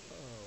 Oh.